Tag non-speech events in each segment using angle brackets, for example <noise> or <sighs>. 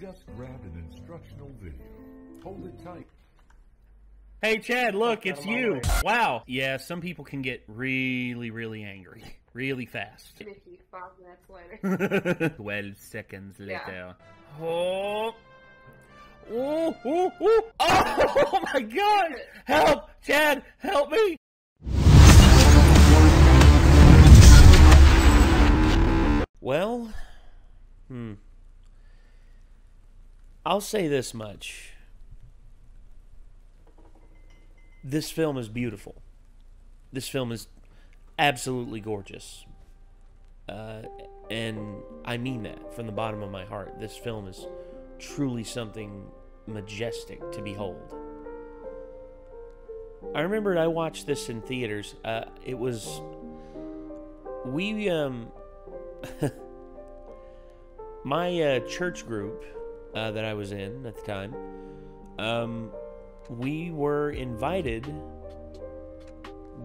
just grabbed an instructional video. Hold it tight. Hey, Chad, look, it's you. Wow. Yeah, some people can get really, really angry. Really fast. Mickey, five minutes later. <laughs> 12 seconds Yeah. later. Oh. Oh, oh, <laughs> oh. oh my god! Help! Chad, help me! Well, hmm. I'll say this much. This film is beautiful. This film is absolutely gorgeous. Uh, and I mean that from the bottom of my heart. This film is truly something majestic to behold. I remember I watched this in theaters. Uh, it was we um <laughs> my uh, church group uh, that I was in at the time. Um, we were invited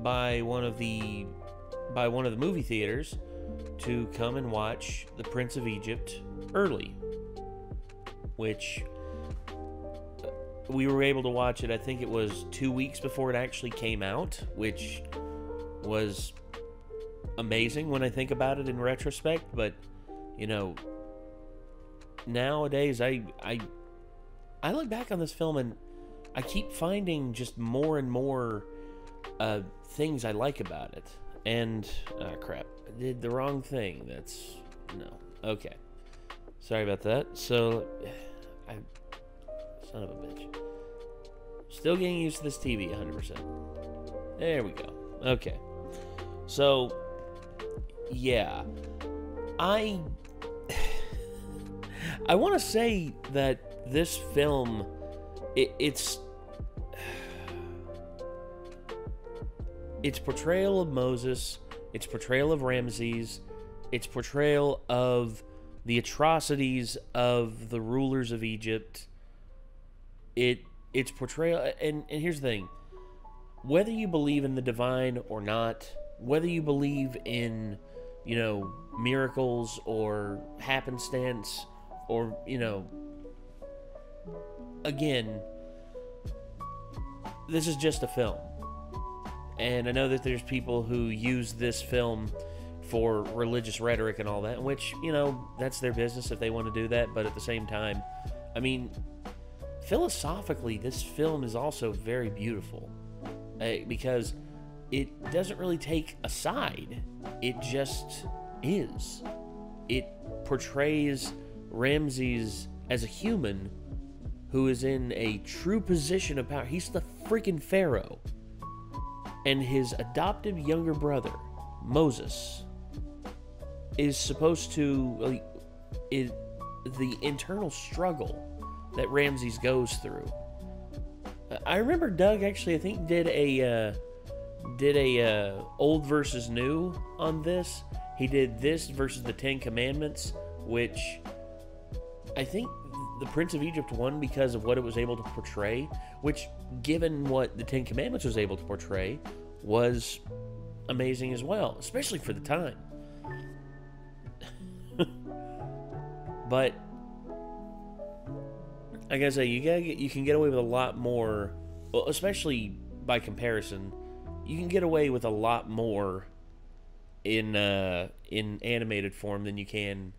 by one of the by one of the movie theaters to come and watch The Prince of Egypt early, which uh, we were able to watch it. I think it was two weeks before it actually came out, which was amazing when I think about it in retrospect. But you know, nowadays I I I look back on this film and I keep finding just more and more uh, things I like about it. And ah, crap, I did the wrong thing. That's no okay. Sorry about that. So, I son of a bitch. Still getting used to this TV 100%. There we go. Okay. So, yeah. I I want to say that this film it, it's its portrayal of Moses, its portrayal of Ramses, its portrayal of the atrocities of the rulers of Egypt. It its portrayal and, and here's the thing. Whether you believe in the divine or not, whether you believe in, you know, miracles or happenstance or, you know, again, this is just a film. And I know that there's people who use this film for religious rhetoric and all that, which, you know, that's their business if they want to do that. But at the same time, I mean, philosophically, this film is also very beautiful uh, because it doesn't really take a side, it just is. It portrays Ramses as a human who is in a true position of power. He's the freaking Pharaoh. And his adoptive younger brother, Moses, is supposed to. Like, it, the internal struggle that Ramses goes through. I remember Doug actually, I think, did a. Uh, did a uh, old versus new on this. He did this versus the Ten Commandments, which I think the Prince of Egypt won because of what it was able to portray, which, given what the Ten Commandments was able to portray, was amazing as well, especially for the time. <laughs> but I gotta say, you gotta get, you can get away with a lot more, well, especially by comparison, you can get away with a lot more in uh, in animated form than you can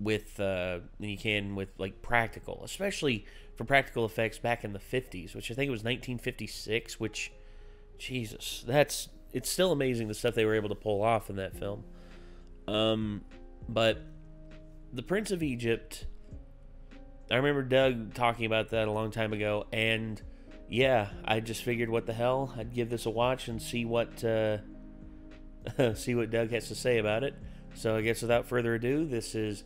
with uh, than you can with like practical, especially for practical effects back in the 50s, which I think it was 1956. Which, Jesus, that's it's still amazing the stuff they were able to pull off in that film. Um, but the Prince of Egypt, I remember Doug talking about that a long time ago, and yeah, I just figured, what the hell, I'd give this a watch and see what uh, <laughs> see what Doug has to say about it. So I guess without further ado, this is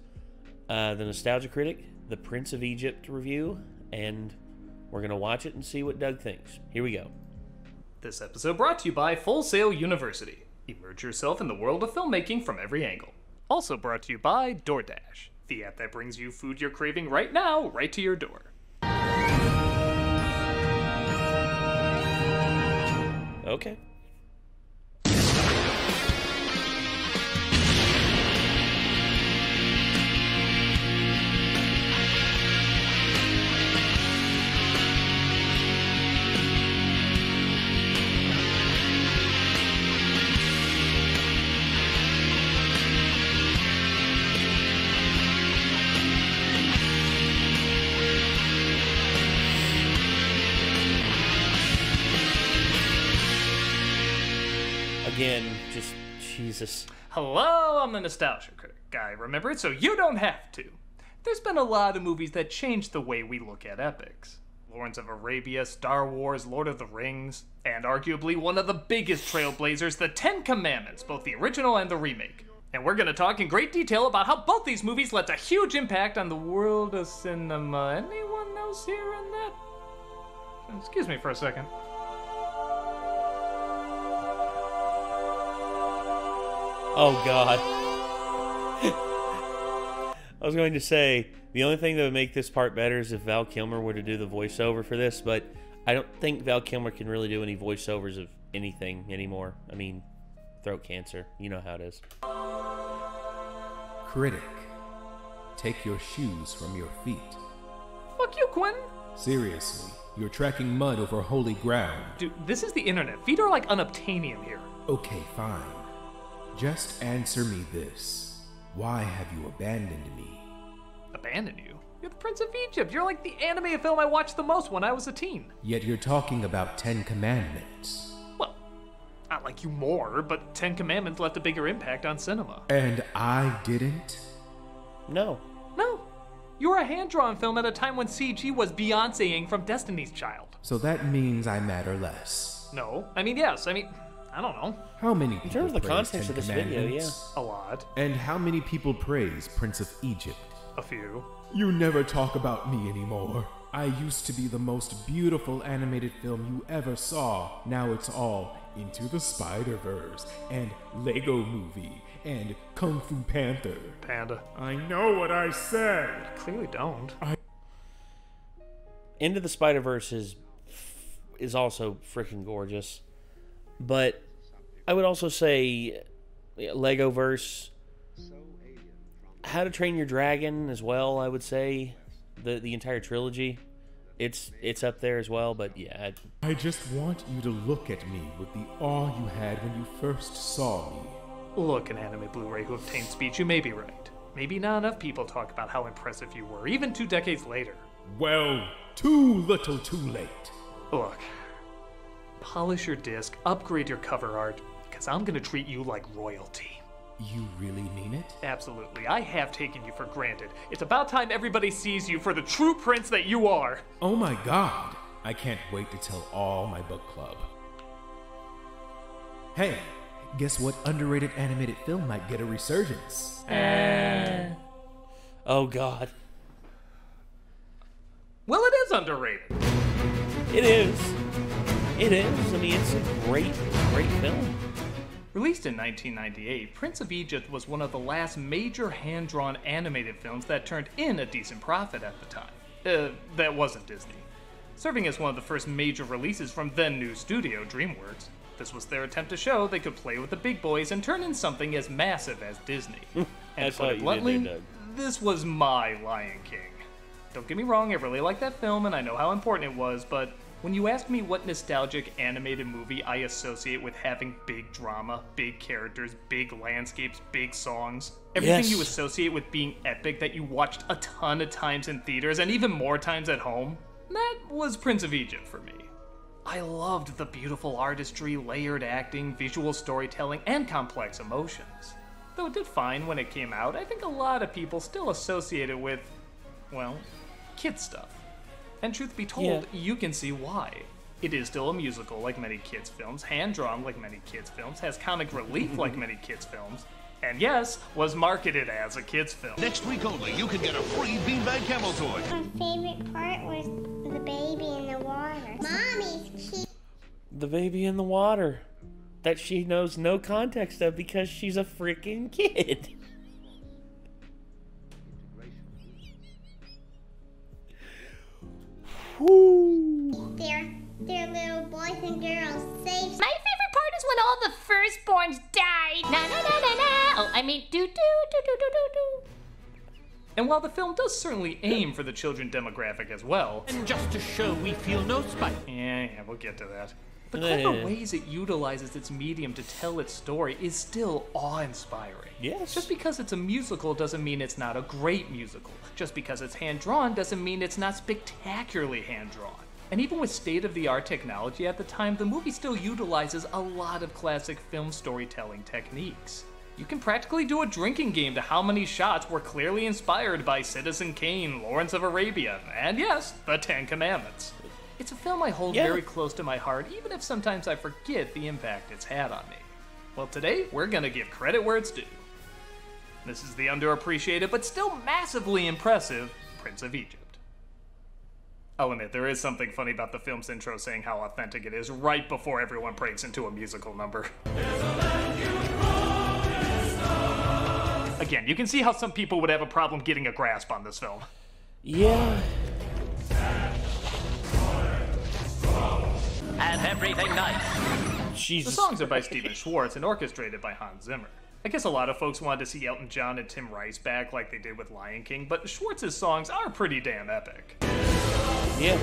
uh, the Nostalgia Critic, the Prince of Egypt review, and we're gonna watch it and see what Doug thinks. Here we go. This episode brought to you by Full Sail University. Immerse yourself in the world of filmmaking from every angle. Also brought to you by DoorDash, the app that brings you food you're craving right now, right to your door. Okay. Hello, I'm the Nostalgia Critic guy. Remember it so you don't have to. There's been a lot of movies that changed the way we look at epics. Lawrence of Arabia, Star Wars, Lord of the Rings, and arguably one of the biggest trailblazers, The Ten Commandments, both the original and the remake. And we're gonna talk in great detail about how both these movies left a huge impact on the world of cinema. Anyone else here in that? Excuse me for a second. Oh God. I was going to say the only thing that would make this part better is if Val Kilmer were to do the voiceover for this, but I don't think Val Kilmer can really do any voiceovers of anything anymore. I mean, throat cancer. You know how it is. Critic, take your shoes from your feet. Fuck you, Quinn. Seriously, you're tracking mud over holy ground. Dude, this is the internet. Feet are like unobtainium here. Okay, fine. Just answer me this. Why have you abandoned me? Abandon you? You're the Prince of Egypt. You're like the anime film I watched the most when I was a teen. Yet you're talking about Ten Commandments. Well, not like you more, but Ten Commandments left a bigger impact on cinema. And I didn't? No. No. You were a hand drawn film at a time when CG was Beyonceing from Destiny's Child. So that means I matter less. No. I mean, yes. I mean, I don't know. How many people In terms of the context Ten of this video, Commandments? A lot. And how many people praise Prince of Egypt? A few. You never talk about me anymore. I used to be the most beautiful animated film you ever saw. Now it's all Into the Spider Verse and Lego Movie and Kung Fu Panther. Panda. I know what I said. Clearly don't. Into the Spider Verse is is also freaking gorgeous, but I would also say Lego Verse, How to Train Your Dragon as well. I would say the the entire trilogy, it's it's up there as well. But yeah, I- I just want you to look at me with the awe you had when you first saw me. Look, an anime Blu ray who obtained speech, you may be right. Maybe not enough people talk about how impressive you were, even two decades later. Well, too little too late. Look, polish your disc, upgrade your cover art, because I'm gonna treat you like royalty. You really mean it? Absolutely, I have taken you for granted. It's about time everybody sees you for the true prince that you are. Oh my god! I can't wait to tell all my book club. Hey, guess what underrated animated film might get a resurgence? Eh. oh god, Well, it is underrated. it is, it is. I mean, it's a great great film. Released in 1998, Prince of Egypt was one of the last major hand drawn animated films that turned in a decent profit at the time. Uh, that wasn't Disney. Serving as one of the first major releases from then new studio, DreamWorks. This was their attempt to show they could play with the big boys and turn in something as massive as Disney. <laughs> and to put it bluntly, there, this was my Lion King. Don't get me wrong, I really like that film and I know how important it was, but when you ask me what nostalgic animated movie I associate with having big drama, big characters, big landscapes, big songs, everything Yes. you associate with being epic that you watched a ton of times in theaters and even more times at home, that was Prince of Egypt for me. I loved the beautiful artistry, layered acting, visual storytelling, and complex emotions. Though it did fine when it came out, I think a lot of people still associate it with, well, kid stuff. And truth be told, Yeah. you can see why. It is still a musical like many kids' films, hand drawn like many kids' films, has comic relief <laughs> like many kids' films, and yes, was marketed as a kids' film. Next week only, you can get a free beanbag camel toy. My favorite part was the baby in the water. Mommy's cute. The baby in the water that she knows no context of because she's a freaking kid. <laughs> Woo. They're, they're little boys and girls safe. My favorite part is when all the firstborns died. Na na na na na. Oh, I mean, do do do do do do do. And while the film does certainly aim for the children demographic as well, And just to show we feel no spite. yeah, yeah, we'll get to that. The Yeah. clever ways it utilizes its medium to tell its story is still awe-inspiring. Yes. Just because it's a musical doesn't mean it's not a great musical. Just because it's hand drawn doesn't mean it's not spectacularly hand drawn. And even with state of the art technology at the time, the movie still utilizes a lot of classic film storytelling techniques. You can practically do a drinking game to how many shots were clearly inspired by Citizen Kane, Lawrence of Arabia, and yes, the Ten Commandments. It's a film I hold Yeah. very close to my heart, even if sometimes I forget the impact it's had on me. Well, today, we're gonna give credit where it's due. This is the underappreciated but still massively impressive Prince of Egypt. I'll admit, there is something funny about the film's intro saying how authentic it is right before everyone breaks into a musical number. Again, you can see how some people would have a problem getting a grasp on this film. Yeah. Have everything nice. The songs are by Stephen Schwartz and orchestrated by Hans Zimmer. I guess a lot of folks wanted to see Elton John and Tim Rice back like they did with Lion King, but Schwartz's songs are pretty damn epic. Yeah.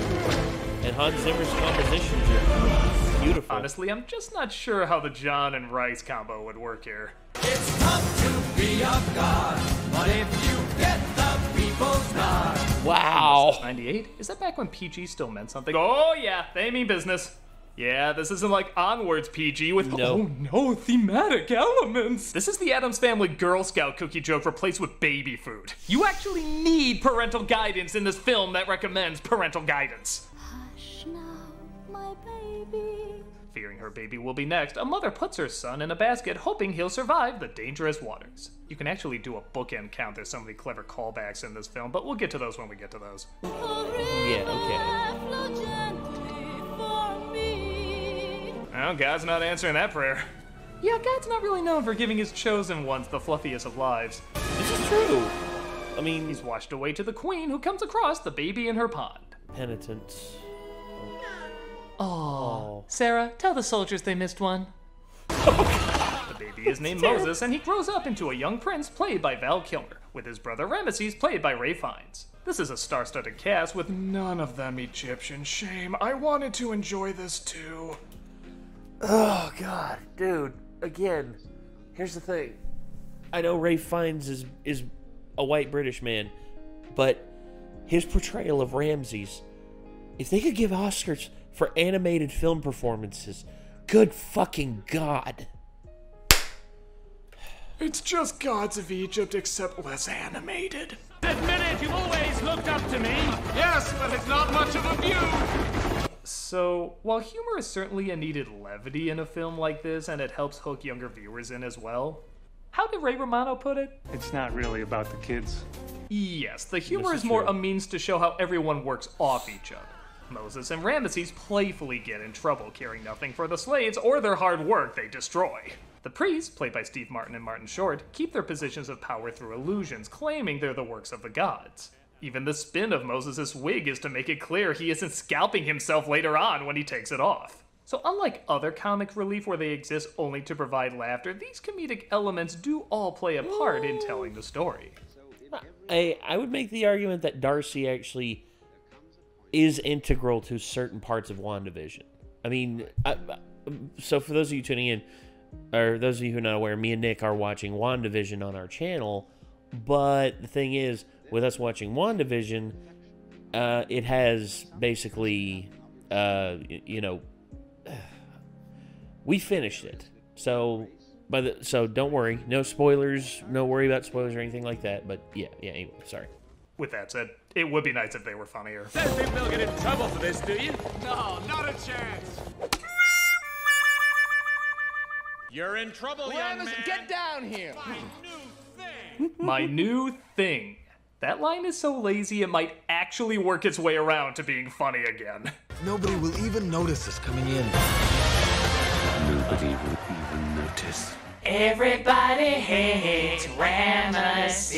And Hans Zimmer's compositions are beautiful. Honestly, I'm just not sure how the John and Rice combo would work here. It's tough to be of God, but if you get the people's nod. Wow. 98? Is that back when PG still meant something? Oh, yeah, they mean business. Yeah, this isn't like Onward's PG with oh, No. oh no thematic elements. This is the Addams Family Girl Scout cookie joke replaced with baby food. You actually need parental guidance in this film that recommends parental guidance. Hush now, my baby. Fearing her baby will be next, a mother puts her son in a basket hoping he'll survive the dangerous waters. You can actually do a bookend count. There's so many clever callbacks in this film, but we'll get to those when we get to those. Yeah, okay. Well, God's not answering that prayer. Yeah, God's not really known for giving his chosen ones the fluffiest of lives. This is true. I mean, He's washed away to the queen who comes across the baby in her pond. penitence. Oh. Sarah, tell the soldiers they missed one. the baby is named Moses, and he grows up into a young prince played by Val Kilmer, with his brother Ramesses played by Ralph Fiennes. This is a star-studded cast with none of them Egyptian. Shame. I wanted to enjoy this too. Oh God, dude. Again, here's the thing. I know Ralph Fiennes is is a white British man, but his portrayal of Ramses, if they could give Oscars for animated film performances, good fucking God. It's just gods of Egypt, except less animated. Admit it, you've always looked up to me. Yes, but it's not much of a view. So, while humor is certainly a needed levity in a film like this, and it helps hook younger viewers in as well, how did Ray Romano put it? It's not really about the kids. Yes, the humor is is more true. a means to show how everyone works off each other. Moses and Ramesses playfully get in trouble, caring nothing for the slaves or their hard work they destroy. The priests, played by Steve Martin and Martin Short, keep their positions of power through illusions, claiming they're the works of the gods. Even the spin of Moses' wig is to make it clear he isn't scalping himself later on when he takes it off. So, unlike other comic relief where they exist only to provide laughter, these comedic elements do all play a part in telling the story. I I would make the argument that Darcy actually is integral to certain parts of WandaVision. I mean, I, so for those of you tuning in, or those of you who are not aware, me and Nick are watching WandaVision on our channel. But the thing is, with us watching WandaVision, uh, it has basically, uh, you know, <sighs> we finished it. So, by the so don't worry, no spoilers, no worry about spoilers or anything like that. But yeah, yeah. Anyway, sorry. With that said, it would be nice if they were funnier. Don't think they'll get in trouble for this, do you? No, not a chance. You're in trouble, young man. Get down here. My new thing. My new thing. That line is so lazy it might actually work its way around to being funny again. Nobody will even notice us coming in. Nobody will even notice. Everybody hates Ramesses.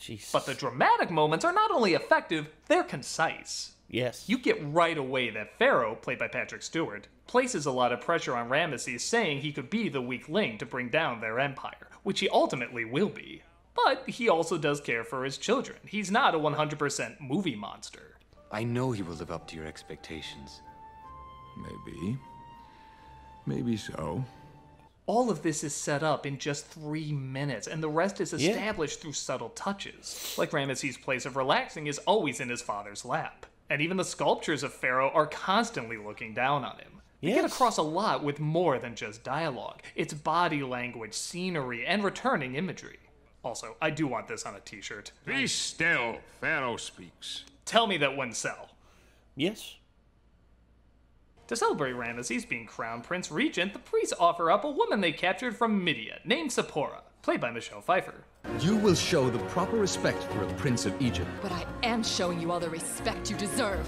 Jeez. But the dramatic moments are not only effective, they're concise. yes. You get right away that Pharaoh, played by Patrick Stewart, places a lot of pressure on Ramesses, saying he could be the weak link to bring down their empire, which he ultimately will be. But he also does care for his children. He's not a 100% movie monster. I know he will live up to your expectations. Maybe. Maybe so. All of this is set up in just three minutes, and the rest is established through subtle touches. Like Ramesses' place of relaxing is always in his father's lap. and even the sculptures of Pharaoh are constantly looking down on him. They get across a lot with more than just dialogue. It's body language, scenery, and returning imagery. Also, I do want this on a t-shirt. Be still. Pharaoh speaks. Tell me that wouldn't. Yes. To celebrate Ramesses being crown prince regent, the priests offer up a woman they captured from Midia, named Zipporah, played by Michelle Pfeiffer. You will show the proper respect for a prince of Egypt. But I am showing you all the respect you deserve.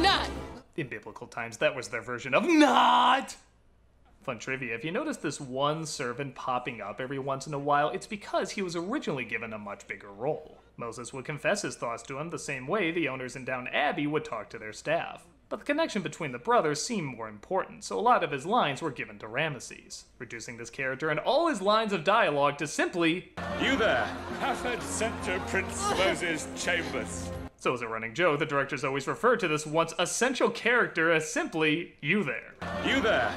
None! In biblical times, that was their version of not! Fun trivia if you notice this one servant popping up every once in a while, it's because he was originally given a much bigger role. Moses would confess his thoughts to him the same way the owners in Downton Abbey would talk to their staff. But the connection between the brothers seemed more important, so a lot of his lines were given to Ramesses, reducing this character and all his lines of dialogue to simply You there, Hafed Scepter Prince Moses Chambers. So as a running joke, the directors always referred to this once essential character as simply you there. You there.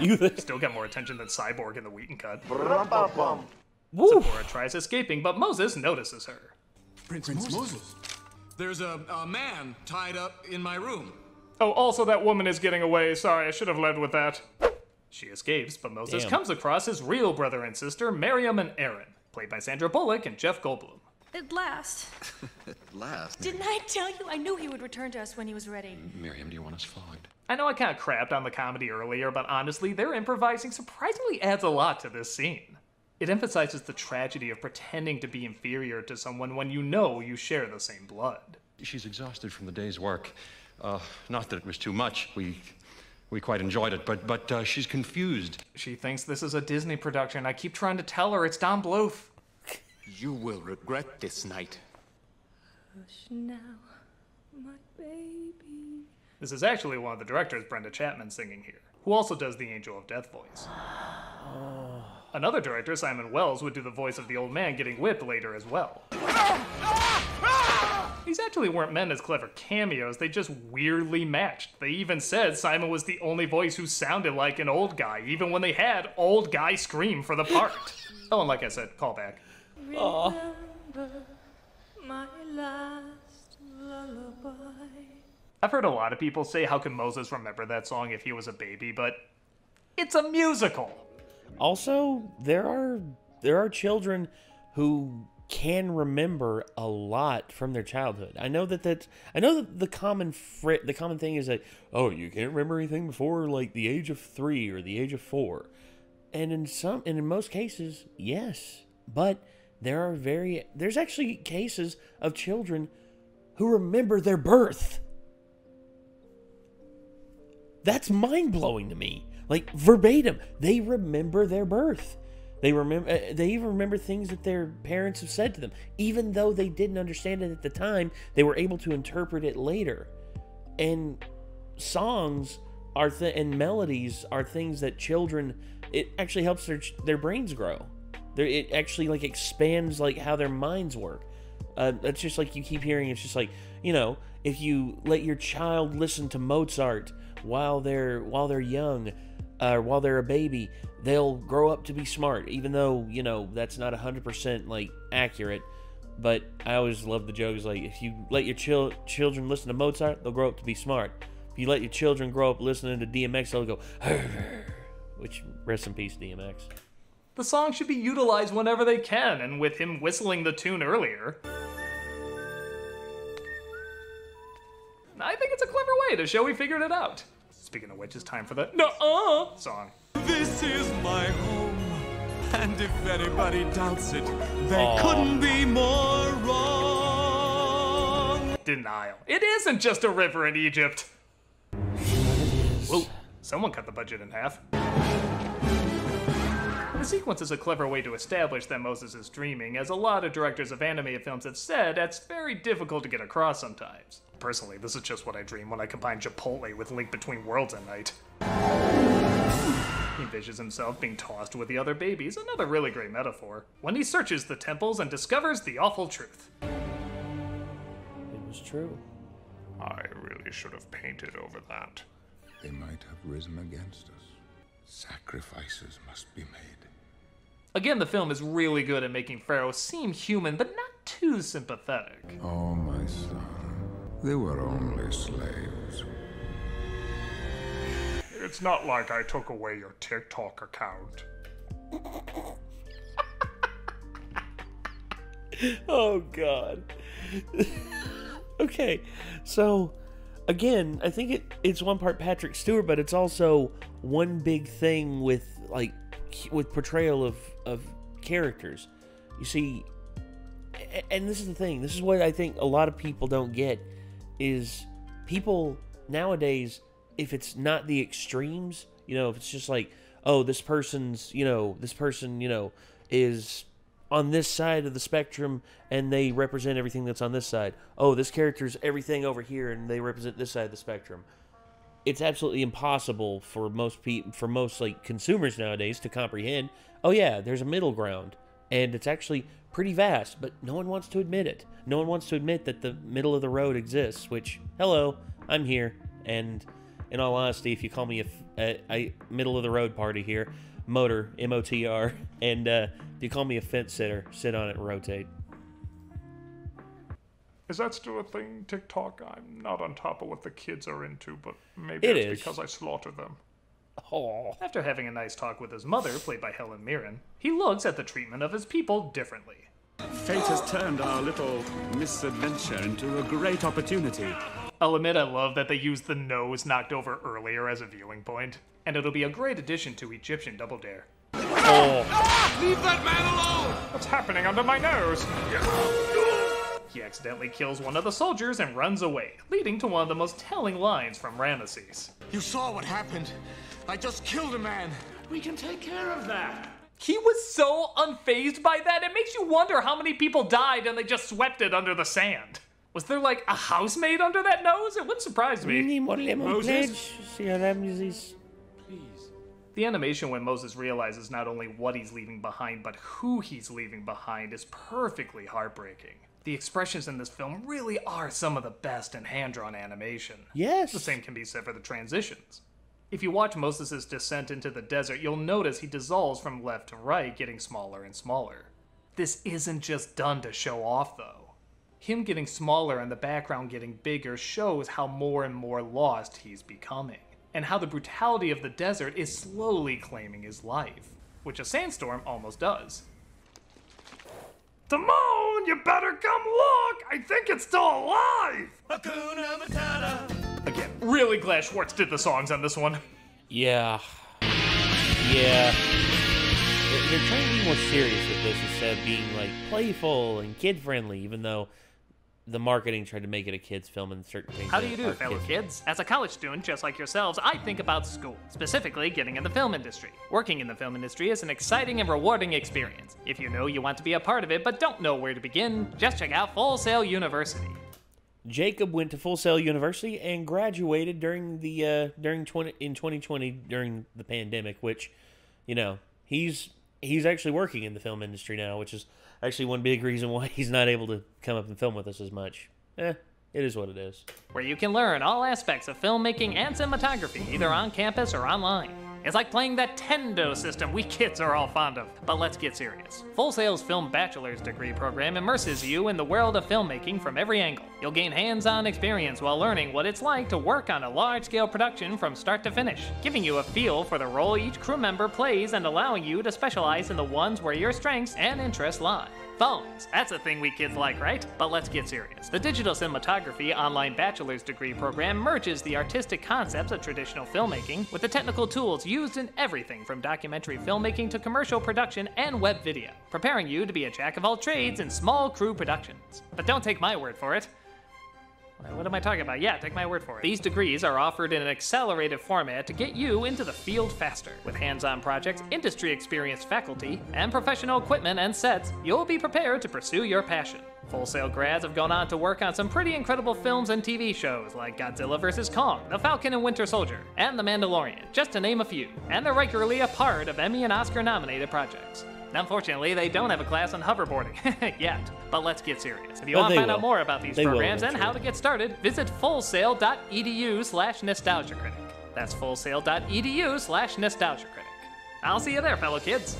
You. <laughs> <laughs> Still get more attention than Cyborg in the Whedon cut. Woo. Zipporah tries escaping, but Moses notices her. Prince, Moses. There's a, a man tied up in my room. Oh, also that woman is getting away. Sorry, I should have led with that. She escapes, but Moses Damn. comes across his real brother and sister, Miriam and Aaron, played by Sandra Bullock and Jeff Goldblum. At last. <laughs> At last. Didn't I tell you? I knew he would return to us when he was ready. Miriam, do you want us flogged? I know I kind of crapped on the comedy earlier, but honestly, their improvising surprisingly adds a lot to this scene. It emphasizes the tragedy of pretending to be inferior to someone when you know you share the same blood. She's exhausted from the day's work. Uh, not that it was too much. We we quite enjoyed it, but but uh, she's confused. She thinks this is a Disney production. I keep trying to tell her it's Don Bluth. You will regret this night. Hush now, my baby. This is actually one of the directors, Brenda Chapman, singing here, who also does the Angel of Death voice. <sighs> Another director, Simon Wells, would do the voice of the old man getting whipped later as well. These actually weren't meant as clever cameos, they just weirdly matched. They even said Simon was the only voice who sounded like an old guy, even when they had old guy scream for the part. <laughs> oh, and like I said, callback. Remember my last lullaby. I've heard a lot of people say, How can Moses remember that song if he was a baby? But it's a musical. Also, there are there are children who can remember a lot from their childhood. I know that that's I know that the common fri- the common thing is that oh you can't remember anything before like the age of three or the age of four, and in some and in most cases yes, but there are very there's actually cases of children who remember their birth. That's mind blowing to me. Like verbatim, they remember their birth. They remember. Uh, they even remember things that their parents have said to them, even though they didn't understand it at the time. They were able to interpret it later. And songs are th- and melodies are things that children. It actually helps their their brains grow. They're, it actually like expands like how their minds work. Uh, that's just like you keep hearing. It's just like you know, if you let your child listen to Mozart while they're while they're young, uh, while they're a baby, they'll grow up to be smart. Even though you know that's not hundred percent like accurate. But I always love the jokes like if you let your chil- children listen to Mozart, they'll grow up to be smart. If you let your children grow up listening to DMX, they'll go, <laughs> which rest in peace, DMX. The song should be utilized whenever they can, and with him whistling the tune earlier. I think it's a clever way to show we figured it out. Speaking of which, it's time for the Nuh-uh song. This is my home, and if anybody doubts it, they Aw. couldn't be more wrong. Denial. It isn't just a river in Egypt. Whoa, someone cut the budget in half. The sequence is a clever way to establish that Moses is dreaming, as a lot of directors of anime films have said that's very difficult to get across sometimes. Personally, this is just what I dream when I combine Chipotle with Link Between Worlds at night. He envisions himself being tossed with the other babies, another really great metaphor, when he searches the temples and discovers the awful truth. It was true. I really should have painted over that. They might have risen against us. Sacrifices must be made. Again, the film is really good at making Pharaoh seem human, but not too sympathetic. Oh, my son, They were only slaves. It's not like I took away your TikTok account. <laughs> oh god. <laughs> okay, so again, I think it, it's one part Patrick Stewart, but it's also one big thing with like with portrayal of of characters. You see, and this is the thing. This is what I think a lot of people don't get is people nowadays if it's not the extremes, you know, if it's just like, oh, this person's, you know, this person, you know, is on this side of the spectrum and they represent everything that's on this side. Oh, this character's everything over here and they represent this side of the spectrum. It's absolutely impossible for most people for most like consumers nowadays to comprehend. Oh yeah, there's a middle ground and it's actually pretty vast, but no one wants to admit it. No one wants to admit that the middle of the road exists, which hello, I'm here and in all honesty, if you call me a, a, a middle of the road party here, motor M O T R, <laughs> and uh, if you call me a fence sitter, sit on it and rotate. Is that still a thing, TikTok? I'm not on top of what the kids are into, but maybe It it's is. because I slaughter them. Oh. After having a nice talk with his mother, played by Helen Mirren, he looks at the treatment of his people differently. Fate has turned our little misadventure into a great opportunity. I'll admit I love that they used the nose knocked over earlier as a viewing point, and it'll be a great addition to Egyptian Double Dare. Oh. Leave that man alone! What's happening under my nose? He accidentally kills one of the soldiers and runs away, leading to one of the most telling lines from Ramesses. You saw what happened. I just killed a man. We can take care of that. He was so unfazed by that, it makes you wonder how many people died and they just swept it under the sand. Was there like a housemaid under that nose? It wouldn't surprise me. Moses? The animation when Moses realizes not only what he's leaving behind, but who he's leaving behind is perfectly heartbreaking. The expressions in this film really are some of the best in hand drawn animation. Yes. The same can be said for the transitions. If you watch Moses' descent into the desert, you'll notice he dissolves from left to right, getting smaller and smaller. This isn't just done to show off, though. Him getting smaller and the background getting bigger shows how more and more lost he's becoming, and how the brutality of the desert is slowly claiming his life, which a sandstorm almost does. Timon, you better come look! I think it's still alive! Again, really glad Schwartz did the songs on this one. Yeah. Yeah. They're, they're trying to be more serious with this instead of being like playful and kid friendly, even though the marketing tried to make it a kids film and certain things. How do you do, fellow kids. kids? As a college student just like yourselves, I think about school, specifically getting in the film industry. Working in the film industry is an exciting and rewarding experience. If you know you want to be a part of it but don't know where to begin, just check out Full Sail University. Jacob went to Full Sail University and graduated during the uh, during twenty in 2020 during the pandemic, which, you know, he's he's actually working in the film industry now, which is actually one big reason why <laughs> he's not able to come up and film with us as much. Eh, it is what it is. where you can learn all aspects of filmmaking and cinematography, either on campus or online. It's like playing that Tendo system we kids are all fond of. But let's get serious. Full Sail's Film Bachelor's Degree program immerses you in the world of filmmaking from every angle. You'll gain hands on experience while learning what it's like to work on a large scale production from start to finish, giving you a feel for the role each crew member plays and allowing you to specialize in the ones where your strengths and interests lie. Phones. That's a thing we kids like, right? But let's get serious. The Digital Cinematography Online Bachelor's Degree program merges the artistic concepts of traditional filmmaking with the technical tools used in everything from documentary filmmaking to commercial production and web video, preparing you to be a jack of all trades in small crew productions. But don't take my word for it. What am I talking about? Yeah, take my word for it. These degrees are offered in an accelerated format to get you into the field faster. With hands on projects, industry experienced faculty, and professional equipment and sets, you'll be prepared to pursue your passion. Full Sail grads have gone on to work on some pretty incredible films and TV shows like Godzilla vs. Kong, The Falcon and Winter Soldier, and The Mandalorian, just to name a few. And they're regularly a part of Emmy and Oscar nominated projects. Unfortunately, they don't have a class on hoverboarding <laughs> yet. But let's get serious. If you But want to find out more about these They programs and how to get started, visit fullsail.edu slash nostalgia critic. That's fullsail.edu slash nostalgia critic. I'll see you there, fellow kids.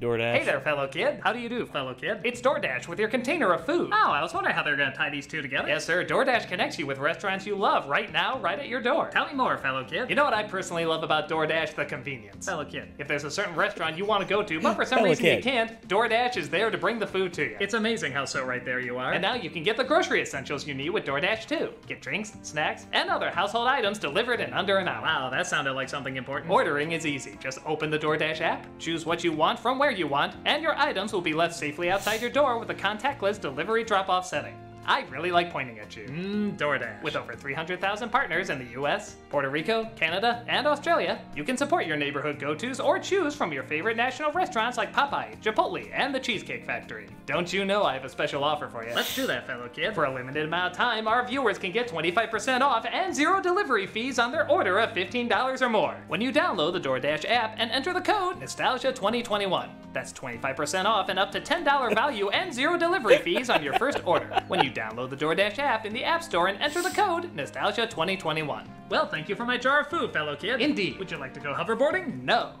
DoorDash. Hey there, fellow kid. How do you do, fellow kid? It's DoorDash with your container of food. Oh, I was wondering how they're gonna tie these two together. Yes, sir. DoorDash connects you with restaurants you love right now, right at your door. Tell me more, fellow kid. You know what I personally love about DoorDash? The convenience. Fellow kid. If there's a certain restaurant you want to go to, but for <gasps> some Fellow reason you can't, DoorDash is there to bring the food to you. It's amazing how so right there you are. And now you can get the grocery essentials you need with DoorDash too. Get drinks, snacks, and other household items delivered in under an hour. Wow, that sounded like something important. Ordering is easy. Just open the DoorDash app, choose what you want from where you want, and your items will be left safely outside your door with a contactless delivery drop-off setting. I really like pointing at you. Mmm, DoorDash. With over 300,000 partners in the US, Puerto Rico, Canada, and Australia, you can support your neighborhood go-tos or choose from your favorite national restaurants like Popeye, Chipotle, and the Cheesecake Factory. Don't you know I have a special offer for you? Let's do that, fellow kid. For a limited amount of time, our viewers can get 25% off and zero delivery fees on their order of $15 or more when you download the DoorDash app and enter the code Nostalgia2021. That's 25% off and up to $10 value and zero delivery fees on your first order when you download the DoorDash app in the App Store and enter the code Nostalgia2021. Well, thank you for my jar of food, fellow kid. Indeed. Would you like to go hoverboarding? No.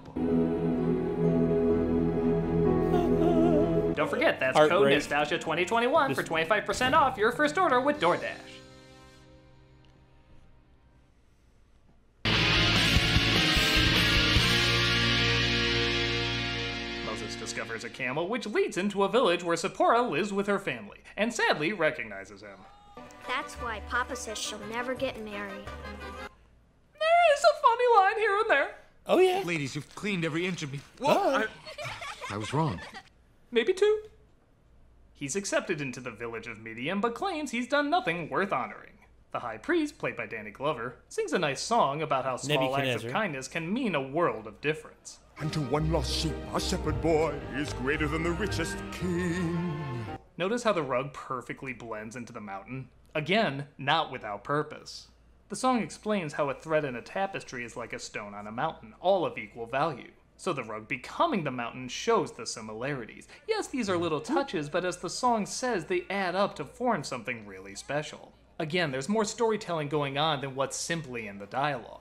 Don't forget, that's code Heartbreak. Nostalgia2021 for 25% off your first order with DoorDash. Discovers a camel, which leads him to a village where Zipporah lives with her family, and sadly recognizes him. That's why Papa says she'll never get married. There is a funny line here and there. Oh yeah. Ladies, you've cleaned every inch of me. Whoa! I, I was wrong. Maybe two. He's accepted into the village of Midian, but claims he's done nothing worth honoring. The high priest, played by Danny Glover, sings a nice song about how small acts of kindness can mean a world of difference. And to one lost sheep, a shepherd boy is greater than the richest king. Notice how the rug perfectly blends into the mountain? Again, not without purpose. The song explains how a thread in a tapestry is like a stone on a mountain, all of equal value. So the rug becoming the mountain shows the similarities. Yes, these are little touches, but as the song says, they add up to form something really special. Again, there's more storytelling going on than what's simply in the dialogue.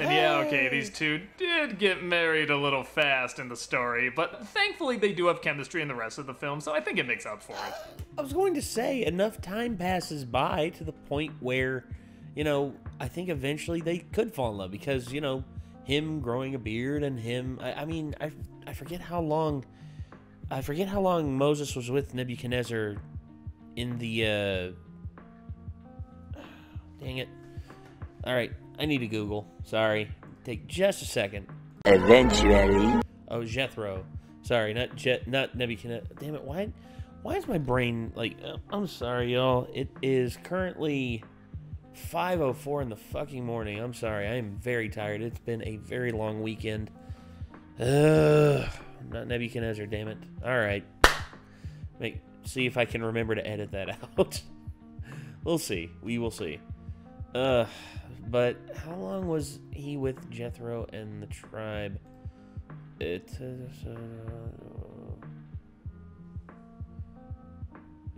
And yeah, okay, these two did get married a little fast in the story, but thankfully they do have chemistry in the rest of the film, so I think it makes up for it. I was going to say enough time passes by to the point where, you know, I think eventually they could fall in love because you know him growing a beard and him. I, I mean, I I forget how long. I forget how long Moses was with Nebuchadnezzar in the. uh <sighs> Dang it! All right, I need to Google. Sorry, take just a second. Eventually. Oh, Jethro. Sorry, not Jet, not Nebuchadnezzar. Damn it! Why, why is my brain like? uh, I'm sorry, y'all. It is currently 5:04 in the fucking morning. I'm sorry. I am very tired. It's been a very long weekend. Ugh. Not Nebuchadnezzar. Damn it. All right. Make see if I can remember to edit that <laughs> out. we'll see. We will see. Uh, but how long was he with Jethro and the tribe? It uh,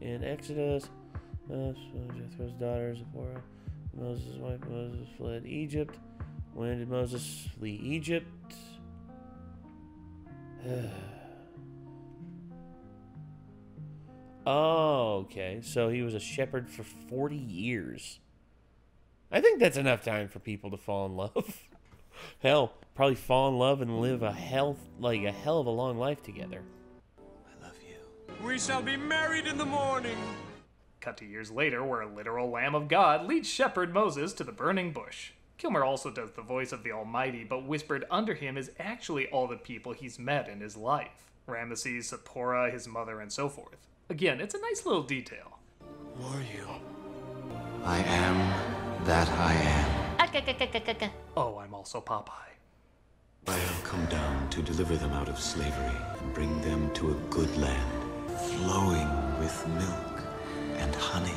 in Exodus, uh, Jethro's daughter Zipporah, Moses' wife Moses fled Egypt. When did Moses flee Egypt? <sighs> oh, okay. So he was a shepherd for 40 years. I think that's enough time for people to fall in love. <laughs> Hell, probably fall in love and live a hell like a hell of a long life together. I love you. We shall be married in the morning. Cut to years later, where a literal Lamb of God leads Shepherd Moses to the burning bush. Kilmer also does the voice of the Almighty, but whispered under him is actually all the people he's met in his life Ramesses, Zipporah, his mother, and so forth. Again, it's a nice little detail. Who are you? I am that I am. Oh, I'm also Popeye. I have come down to deliver them out of slavery and bring them to a good land, flowing with milk and honey.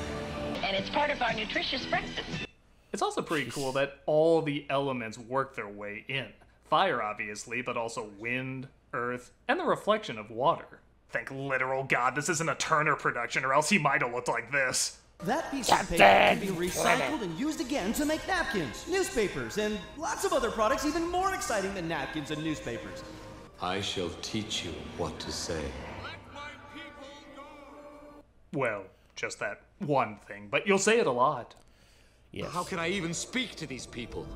And it's part of our nutritious breakfast. It's also pretty cool that all the elements work their way in. Fire, obviously, but also wind, earth, and the reflection of water. Thank literal God this isn't a Turner production, or else he might have looked like this. That piece of paper can be recycled and used again to make napkins, newspapers, and lots of other products even more exciting than napkins and newspapers. I shall teach you what to say. Well, just that one thing, but you'll say it a lot. Yes. How can I even speak to these people?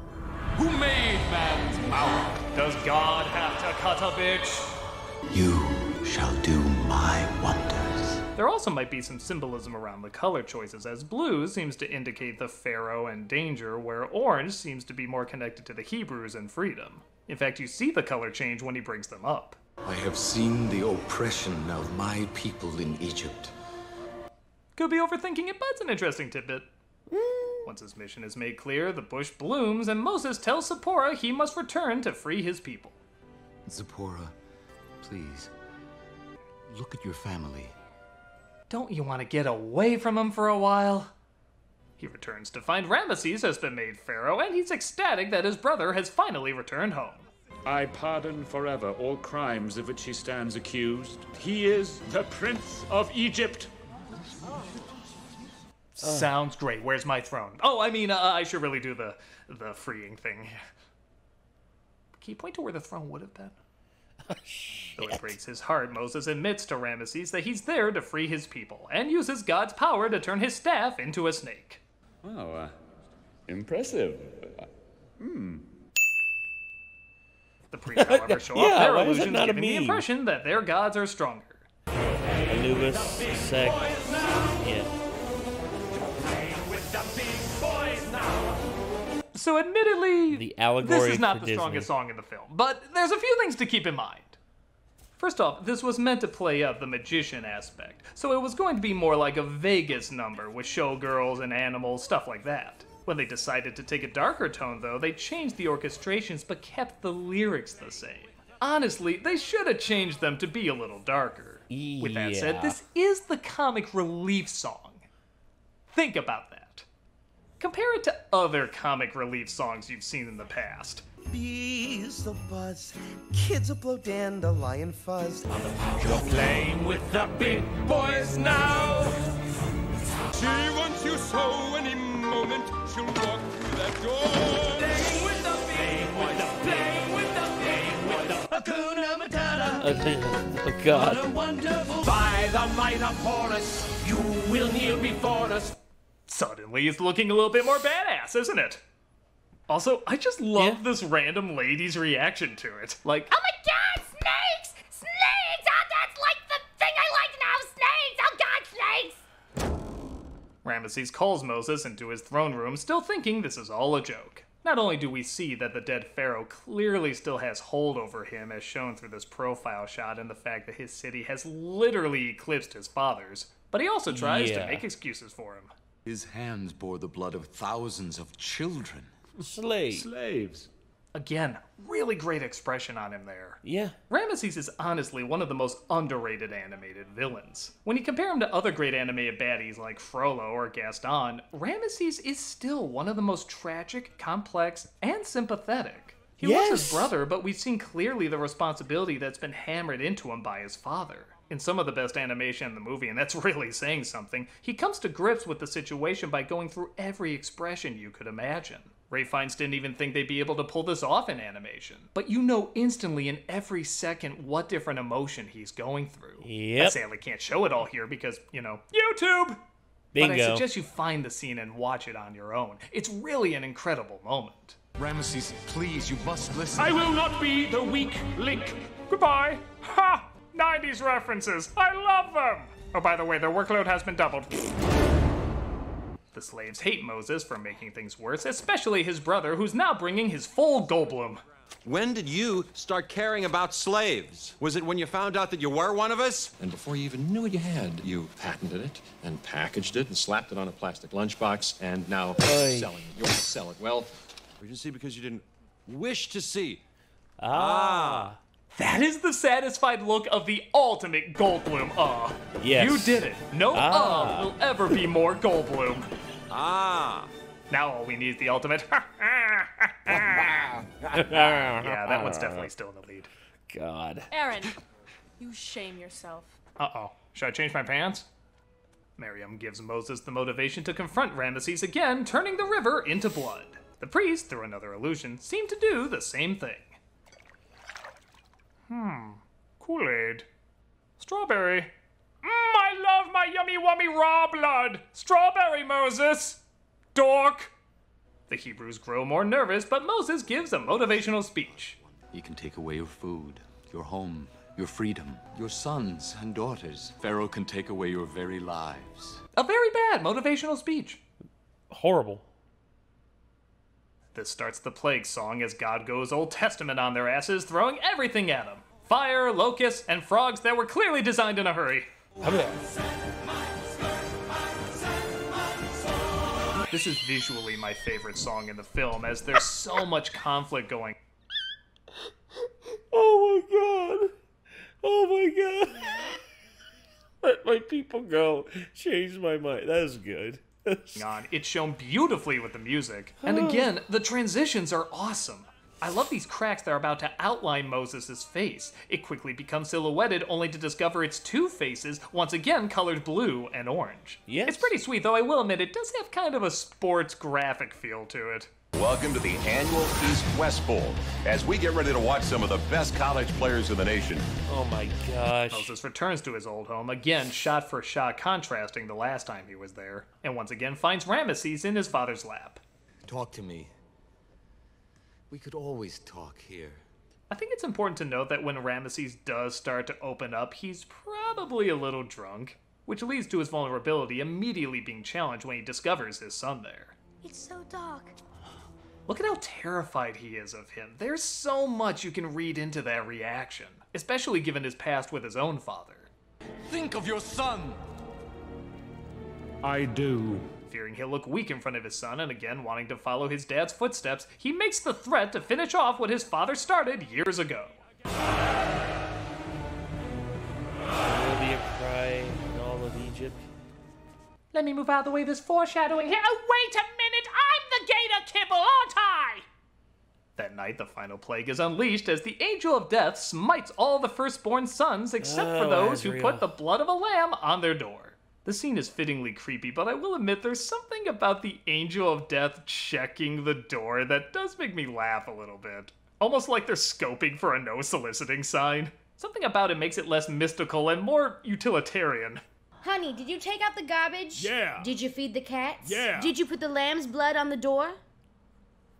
Who made man's mouth? Does God have to cut a bitch? You shall do my wonders. There also might be some symbolism around the color choices, as blue seems to indicate the Pharaoh and danger, where orange seems to be more connected to the Hebrews and freedom. In fact, you see the color change when he brings them up. I have seen the oppression of my people in Egypt. Could be overthinking it, but it's an interesting tidbit. Once his mission is made clear, the bush blooms, and Moses tells Zipporah he must return to free his people. Zipporah, please, look at your family. Don't you want to get away from him for a while? He returns to find Ramesses has been made pharaoh, and he's ecstatic that his brother has finally returned home. I pardon forever all crimes of which he stands accused. He is the Prince of Egypt. Sounds great. Where's my throne? Oh, I mean, uh, I should really do the the freeing thing. Can you point to where the throne would have been? Though it breaks his heart, Moses admits to Ramesses that he's there to free his people and uses God's power to turn his staff into a snake. Oh, uh, impressive. Hmm. The priests, <laughs> however, show Yeah, off their illusions, giving the impression that their gods are stronger. Anubis, Sec. So, admittedly, The allegory this is not the Disney. strongest song in the film, but there's a few things to keep in mind. First off, this was meant to play up the magician aspect, so it was going to be more like a Vegas number with showgirls and animals, stuff like that. When they decided to take a darker tone, though, they changed the orchestrations but kept the lyrics the same. Honestly, they should have changed them to be a little darker. With that said, this is the comic relief song. Think about that. Compare it to other comic relief songs you've seen in the past. Bees will buzz, kids will blow dandelion fuzz. You're playing with the big boys now. She wants you so any moment she'll walk through that door. Playing with the big boys, playing with the playing with the Hakuna Matata. oh, oh God. wonderful. By the might of Horus, you will kneel before us. Suddenly it's looking a little bit more badass, isn't it? Also, I just love this random lady's reaction to it. Like, Oh my god, snakes! Snakes! Oh, that's like the thing I like now! Snakes! Oh god, snakes! Ramesses calls Moses into his throne room, still thinking this is all a joke. Not only do we see that the dead pharaoh clearly still has hold over him, as shown through this profile shot and the fact that his city has literally eclipsed his father's, but he also tries to make excuses for him. His hands bore the blood of thousands of children. Slaves. Slaves. Again, really great expression on him there. Yeah. Ramesses is honestly one of the most underrated animated villains. When you compare him to other great animated baddies like Frollo or Gaston, Ramesses is still one of the most tragic, complex, and sympathetic. He loves his brother, but we've seen clearly the responsibility that's been hammered into him by his father. In some of the best animation in the movie, and that's <laughs> really saying something, he comes to grips with the situation by going through every expression you could imagine. Ralph Fiennes didn't even think they'd be able to pull this off in animation. But you know instantly in every second what different emotion he's going through. I Yep. sadly can't show it all here because, you know, YouTube! Bingo. But I suggest you find the scene and watch it on your own. It's really an incredible moment. Ramesses, please, you must listen. I will not be the weak link. Goodbye. <laughs> Ha! 90s references. I love them. Oh, by the way, their workload has been doubled. The slaves hate Moses for making things worse, especially his brother, who's now bringing his full Goldblum. When did you start caring about slaves? Was it when you found out that you were one of us? And before you even knew what you had, you patented it and packaged it and slapped it on a plastic lunchbox and now Oy. selling it. You want to sell it. Well, Regency because you didn't wish to see. Ah. That is the satisfied look of the ultimate Goldblum uh. Yes. You did it. No Ah. uh will ever be more Goldblum. Ah. Now all we need is the ultimate. <laughs> <laughs> yeah, that one's definitely still in the lead. God. Aaron, you shame yourself. Uh oh. Should I change my pants? Miriam gives Moses the motivation to confront Ramesses again, turning the river into blood. The priest, through another illusion, seemed to do the same thing. Hmm. Kool Aid. Strawberry. Mmm, I love my yummy wummy raw blood! Strawberry, Moses! Dork! The Hebrews grow more nervous, but Moses gives a motivational speech. He can take away your food, your home, your freedom, your sons and daughters. Pharaoh can take away your very lives. A very bad motivational speech. Horrible. This starts the plague song as God goes Old Testament on their asses, throwing everything at them fire, locusts, and frogs that were clearly designed in a hurry. This is visually my favorite song in the film as there's so much conflict going. Oh my god. Oh my god. <laughs> Let my people go. Change my mind. That is good. On. It's shown beautifully with the music. <sighs> And again, the transitions are awesome. I love these cracks that are about to outline Moses' face. It quickly becomes silhouetted only to discover its two faces, once again colored blue and orange. Yes. It's pretty sweet, though I will admit it does have kind of a sports graphic feel to it. Welcome to the annual East West Bowl as we get ready to watch some of the best college players in the nation. Oh my gosh. Moses returns to his old home, again shot for shot contrasting the last time he was there, and once again finds Ramesses in his father's lap. Talk to me. We could always talk here. I think it's important to note that when Ramesses does start to open up, he's probably a little drunk, which leads to his vulnerability immediately being challenged when he discovers his son there. It's so dark. Look at how terrified he is of him. There's so much you can read into that reaction, especially given his past with his own father. Think of your son! I do. Fearing he'll look weak in front of his son and again wanting to follow his dad's footsteps, he makes the threat to finish off what his father started years ago. There will be a cry in all of Egypt. Let me move out of the way of this foreshadowing here. Oh, wait a minute! I'm the gator kibble, aren't I? That night, the final plague is unleashed as the angel of death smites all the firstborn sons except for Oh, those who Azrael. put the blood of a lamb on their door. The scene is fittingly creepy, but I will admit there's something about the angel of death checking the door that does make me laugh a little bit. Almost like they're scoping for a no soliciting sign. Something about it makes it less mystical and more utilitarian. Honey, did you take out the garbage? Yeah. Did you feed the cats? Yeah. Did you put the lamb's blood on the door?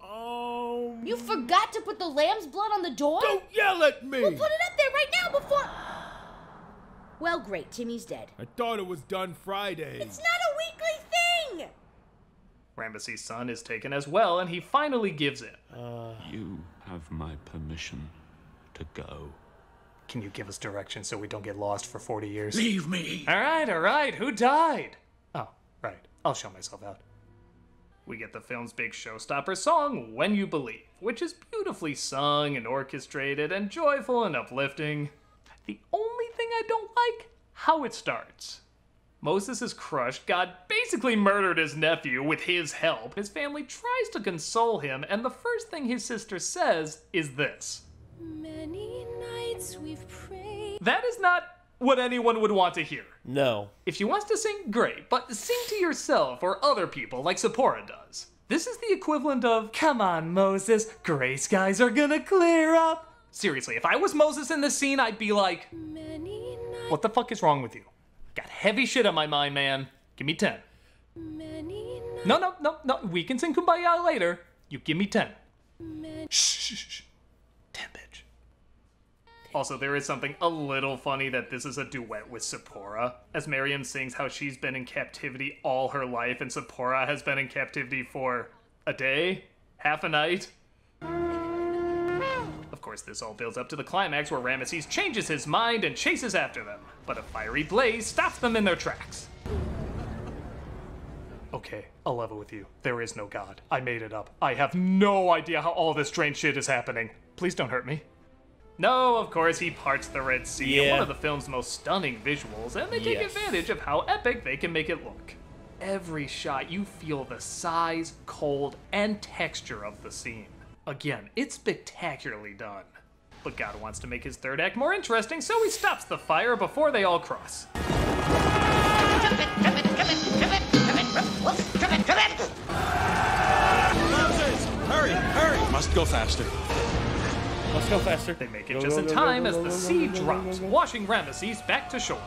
Oh. You forgot to put the lamb's blood on the door? Don't yell at me! We'll put it up there right now before. <gasps> Well, great. Timmy's dead. I thought it was done Friday. It's not a weekly thing! Ramesses' son is taken as well, and he finally gives in. You have my permission to go. Can you give us directions so we don't get lost for 40 years? Leave me! All right, all right. Who died? Oh, right. I'll show myself out. We get the film's big showstopper song, When You Believe, which is beautifully sung and orchestrated and joyful and uplifting. The only thing I don't like, how it starts. Moses is crushed. God basically murdered his nephew with his help. His family tries to console him, and the first thing his sister says is this. Many nights we've prayed. That is not what anyone would want to hear. No. If she wants to sing, great, but sing to yourself or other people like Zipporah does. This is the equivalent of, come on, Moses, gray skies are gonna clear up. Seriously, if I was Moses in this scene, I'd be like, Many what the fuck is wrong with you? Got heavy shit on my mind, man. Give me 10. Many. No, no, no, no, we can sing Kumbaya later. You give me 10. Many... Shh, shh, shh. 10, bitch. Also, there is something a little funny that this is a duet with Zipporah, as Miriam sings how she's been in captivity all her life and Zipporah has been in captivity for a day, half a night. Of course, this all builds up to the climax where Ramesses changes his mind and chases after them, but a fiery blaze stops them in their tracks. Okay, I'll level with you. There is no God. I made it up. I have no idea how all this strange shit is happening. Please don't hurt me. No, of course, he parts the Red Sea in one of the film's most stunning visuals, and they take Yes. advantage of how epic they can make it look. Every shot, you feel the size, cold, and texture of the scene. Again, it's spectacularly done. But God wants to make his third act more interesting, so he stops the fire before they all cross. Jump it, jump it, Moses! Hurry, hurry! Must go faster. Let's go faster. They make it Go, just go, in go, time as the sea drops, washing Ramesses back to shore.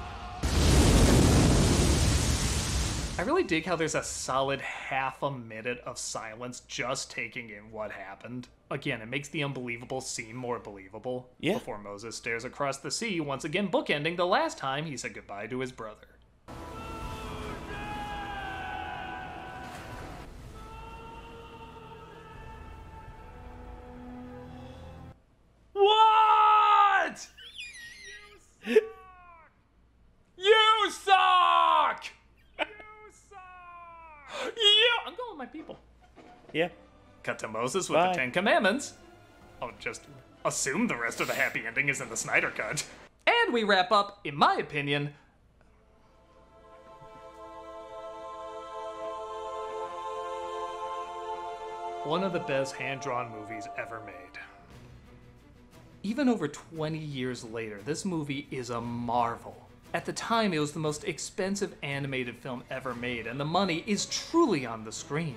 I really dig how there's a solid half a minute of silence just taking in what happened. Again, it makes the unbelievable seem more believable. Yeah. Before Moses stares across the sea, once again bookending the last time he said goodbye to his brother. Yeah. Cut to Moses with Bye. the Ten Commandments. I'll just assume the rest of the happy ending is in the Snyder Cut. And we wrap up, in my opinion, one of the best hand drawn movies ever made. Even over 20 years later, this movie is a marvel. At the time, it was the most expensive animated film ever made, and the money is truly on the screen.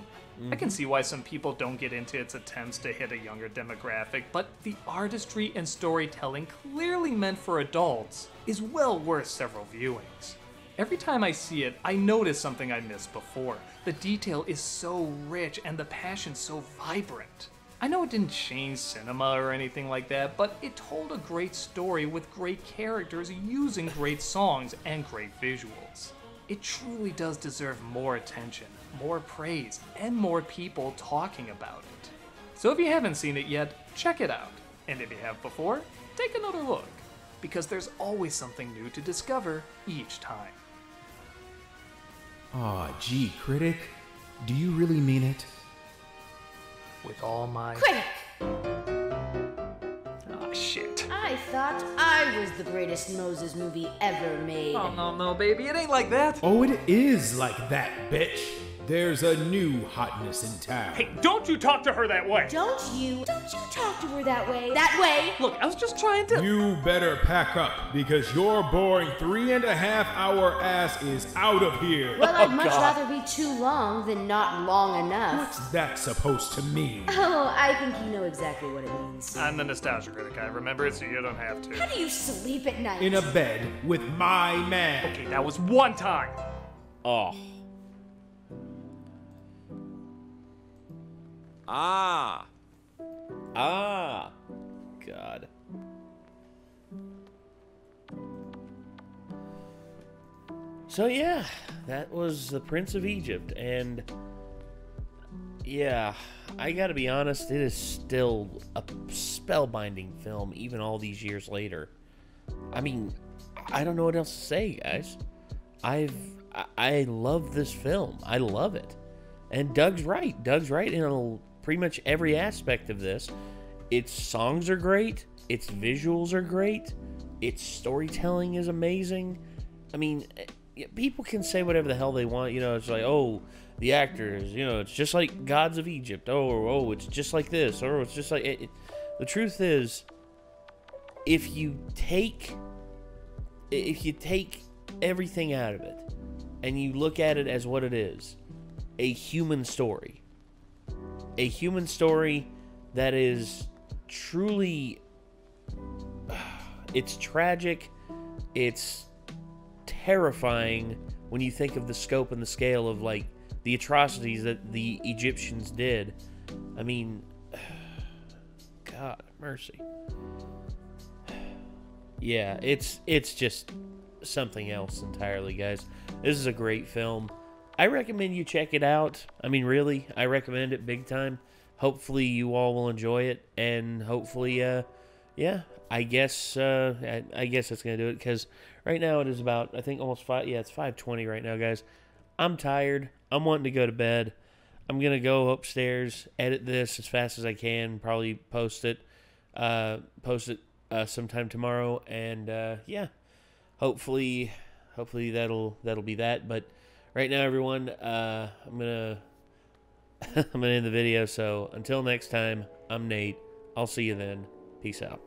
I can mm-hmm. see why some people don't get into its attempts to hit a younger demographic, but the artistry and storytelling clearly meant for adults is well worth several viewings. Every time I see it, I notice something I missed before. The detail is so rich and the passion so vibrant. I know it didn't change cinema or anything like that, but it told a great story with great characters using great songs and great visuals. It truly does deserve more attention, more praise, and more people talking about it. So if you haven't seen it yet, check it out. And if you have before, take another look, because there's always something new to discover each time. Aw, gee, critic. Do you really mean it? With all my. Critic! Ah, shit. I thought I was the greatest Moses movie ever made. Oh, no, no, baby, it ain't like that. Oh, it is like that, bitch. There's a new hotness in town. Hey, don't you talk to her that way! Don't you, don't you talk to her that way. That way! Look, I was just trying to. You better pack up because your boring three and a half hour ass is out of here. Well, I'd oh, much rather be too long than not long enough. What's that supposed to mean? Oh, I think you know exactly what it means. I'm the nostalgia critic. I remember it, so you don't have to. How do you sleep at night? In a bed with my man. Okay, that was one time. Oh. Ah. Ah. God. So yeah, that was the Prince of Egypt, and yeah, I gotta be honest, it is still a spellbinding film, even all these years later. I mean, I don't know what else to say, guys. I've I, love this film. I love it, and Doug's right. Doug's right in a, pretty much every aspect of this. Its songs are great. Its visuals are great. Its storytelling is amazing. I mean, eh, people can say whatever the hell they want. You know, it's like, oh, the actors. You know, it's just like Gods of Egypt. Oh, oh, it's just like this, or it's just like. It, it- the truth is, if you take, if you take everything out of it, and you look at it as what it is, a human story, a human story that is truly <sighs> it's tragic it's terrifying when you think of the scope and the scale of like the atrocities that the Egyptians did. I mean <sighs> god mercy. <sighs> Yeah it's it's just something else entirely guys. This is a great film i recommend you check it out. I mean really i recommend it big time. Hopefully you all will enjoy it and hopefully uh yeah i guess uh i, I guess that's gonna do it because right now it is about i think almost five yeah it's 520 right now guys. I'm tired. I'm wanting to go to bed. I'm gonna go upstairs edit this as fast as i can probably post it uh post it uh sometime tomorrow and uh yeah hopefully hopefully that'll that'll be that but right now everyone uh i'm gonna <laughs> I'm to end the video. So until next time, I'm Nate. I'll see you then. Peace out.